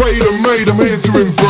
Wait a made him entering.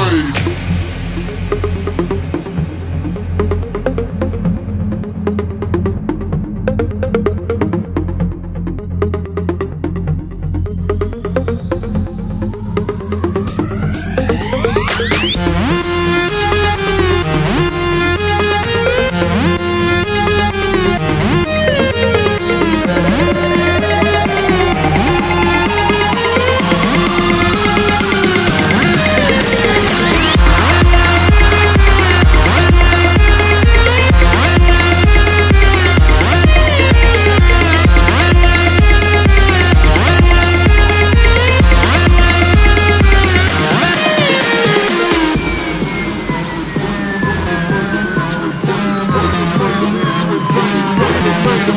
Wait a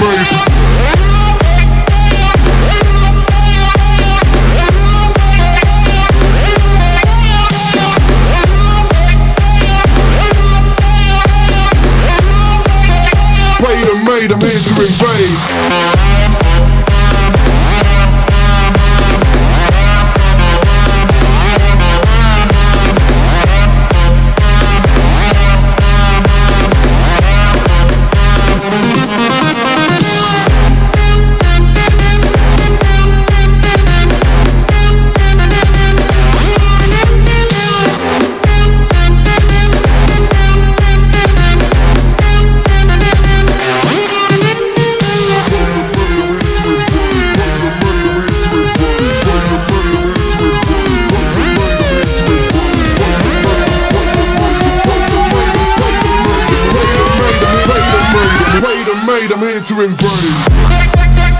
minute Wait a minute, I'm here to invade. I'm here to embrace.